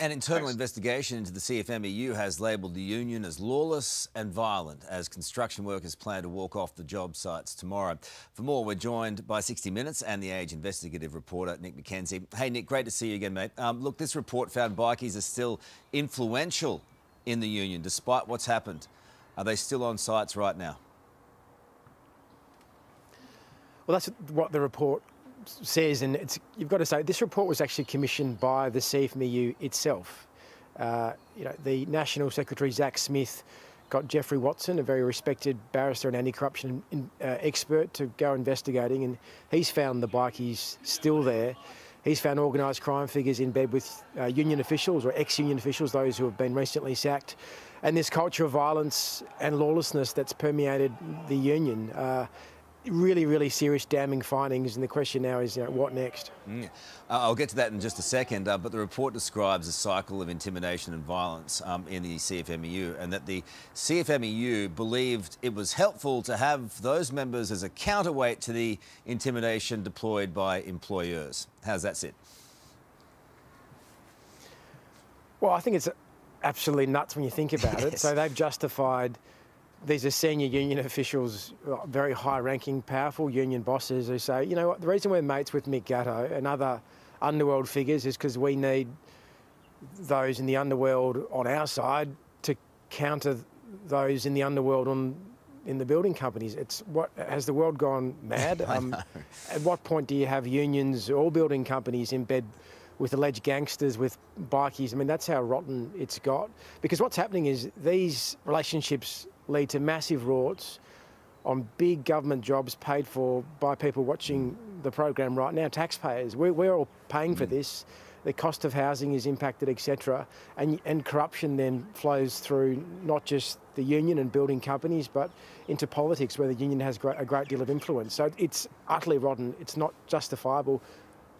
An internal investigation into the CFMEU has labelled the union as lawless and violent as construction workers plan to walk off the job sites tomorrow. For more, we're joined by 60 Minutes and the Age investigative reporter Nick McKenzie. Hey, Nick, great to see you again, mate. Um, look, this report found bikies are still influential in the union despite what's happened. Are they still on sites right now? Well, that's what the report says, and you've got to say, this report was actually commissioned by the CFMEU itself. Uh, you know, the National Secretary, Zach Smith, got Geoffrey Watson, a very respected barrister and anti-corruption uh, expert, to go investigating, and he's found the bike bikies still there. He's found organised crime figures in bed with uh, union officials or ex-union officials, those who have been recently sacked, and this culture of violence and lawlessness that's permeated the union. Uh, really, really serious, damning findings. And the question now is, you know, what next? Mm. Uh, I'll get to that in just a second. Uh, but the report describes a cycle of intimidation and violence um, in the CFMEU, and that the CFMEU believed it was helpful to have those members as a counterweight to the intimidation deployed by employers. How's that sit? Well, I think it's absolutely nuts when you think about it. So they've justified these are senior union officials, very high-ranking, powerful union bosses who say, you know what, the reason we're mates with Mick Gatto and other underworld figures is because we need those in the underworld on our side to counter those in the underworld on in the building companies. It's what has the world gone mad? Um, at what point do you have unions or building companies in bed with alleged gangsters, with bikies? I mean, that's how rotten it's got. Because what's happening is these relationships lead to massive rorts on big government jobs paid for by people watching the program right now, taxpayers. We're, we're all paying for mm. this. The cost of housing is impacted, etc. And, and corruption then flows through not just the union and building companies, but into politics where the union has a great deal of influence. So it's utterly rotten. It's not justifiable.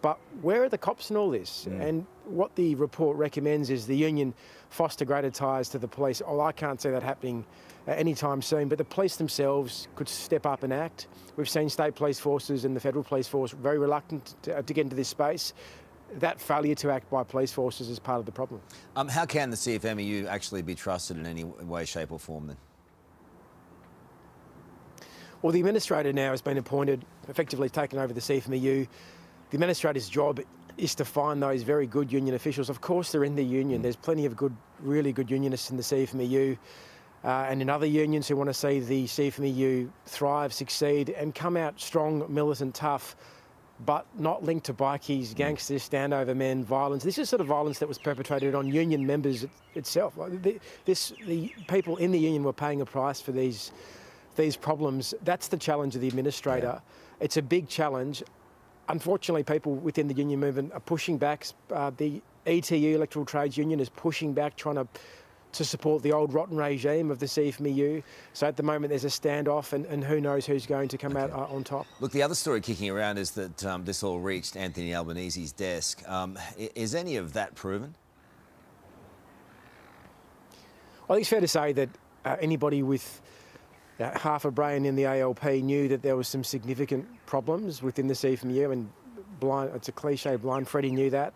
But where are the cops in all this? Mm. And what the report recommends is the union foster greater ties to the police. Oh, I can't see that happening anytime soon, but the police themselves could step up and act. We've seen state police forces and the federal police force very reluctant to, uh, to get into this space. That failure to act by police forces is part of the problem. Um, how can the CFMEU actually be trusted in any way, shape or form then? Well, the administrator now has been appointed, effectively taken over the CFMEU. The administrator's job is to find those very good union officials. Of course, they're in the union. Mm. There's plenty of good, really good unionists in the CFMEU uh, and in other unions who want to see the CFMEU thrive, succeed, and come out strong, militant, tough, but not linked to bikies, mm. gangsters, standover men, violence. This is sort of violence that was perpetrated on union members itself. The, this, the people in the union were paying a price for these, these problems. That's the challenge of the administrator. Yeah. It's a big challenge. Unfortunately, people within the union movement are pushing back. Uh, the ETU, Electrical Trades Union, is pushing back, trying to to support the old rotten regime of the CFMEU. So at the moment there's a standoff and, and who knows who's going to come okay. out uh, on top. Look, the other story kicking around is that um, this all reached Anthony Albanese's desk. Um, is any of that proven? I think it's fair to say that uh, anybody with half a brain in the ALP knew that there was some significant problems within the CFMEU and blind, it's a cliche, blind Freddie knew that.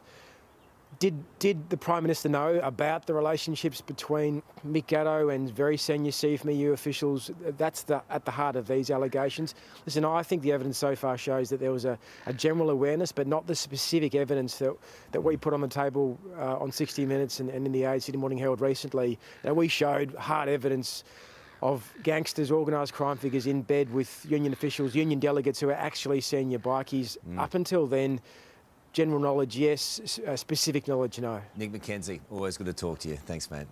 Did, did the Prime Minister know about the relationships between Mick Gatto and very senior CFMEU officials? That's the, at the heart of these allegations. Listen, I think the evidence so far shows that there was a, a general awareness, but not the specific evidence that, that we put on the table uh, on 60 Minutes and, and in the Age Sydney Morning Herald recently. That we showed hard evidence of gangsters, organised crime figures in bed with union officials, union delegates who are actually senior bikies. Mm. Up until then, General knowledge, yes. Uh, specific knowledge, no. Nick McKenzie, always good to talk to you. Thanks, mate.